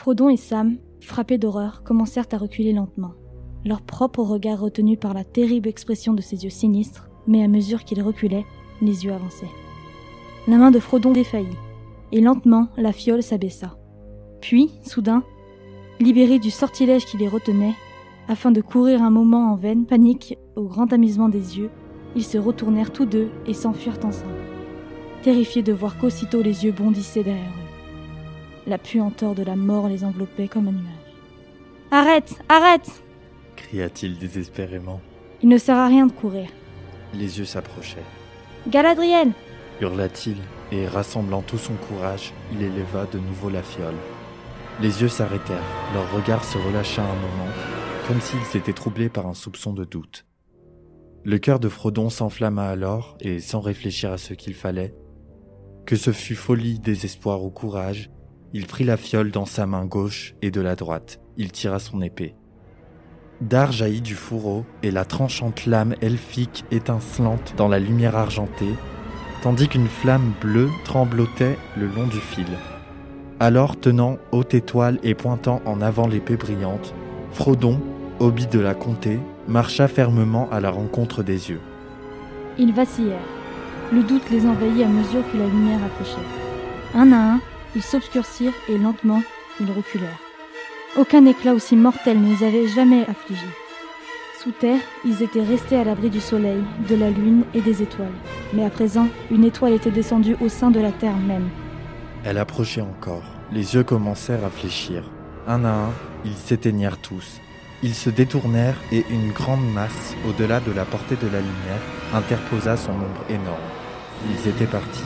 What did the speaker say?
Frodon et Sam, frappés d'horreur, commencèrent à reculer lentement, leur propre regard retenu par la terrible expression de ses yeux sinistres, mais à mesure qu'ils reculaient, les yeux avançaient. La main de Frodon défaillit, et lentement la fiole s'abaissa. Puis, soudain, libérés du sortilège qui les retenait, afin de courir un moment en vaine panique au grand amusement des yeux, ils se retournèrent tous deux et s'enfuirent ensemble, terrifiés de voir qu'aussitôt les yeux bondissaient derrière eux. La puanteur de la mort les enveloppait comme un nuage. Arrête Arrête cria-t-il désespérément. Il ne sert à rien de courir. Les yeux s'approchaient. Galadriel hurla-t-il, et rassemblant tout son courage, il éleva de nouveau la fiole. Les yeux s'arrêtèrent, leur regard se relâcha un moment, comme s'ils s'étaient troublés par un soupçon de doute. Le cœur de Frodon s'enflamma alors, et sans réfléchir à ce qu'il fallait, que ce fût folie, désespoir ou courage, il prit la fiole dans sa main gauche et de la droite, il tira son épée. D'art jaillit du fourreau, et la tranchante lame elfique étincelante dans la lumière argentée, tandis qu'une flamme bleue tremblotait le long du fil. Alors, tenant haute étoile et pointant en avant l'épée brillante, Frodon, hobby de la comté, marcha fermement à la rencontre des yeux. Ils vacillèrent. Le doute les envahit à mesure que la lumière approchait. Un à un, ils s'obscurcirent et lentement, ils reculèrent. Aucun éclat aussi mortel ne les avait jamais affligés. Sous terre, ils étaient restés à l'abri du soleil, de la lune et des étoiles. Mais à présent, une étoile était descendue au sein de la terre même. Elle approchait encore. Les yeux commencèrent à fléchir. Un à un, ils s'éteignèrent tous. Ils se détournèrent et une grande masse, au-delà de la portée de la lumière, interposa son ombre énorme. Ils étaient partis.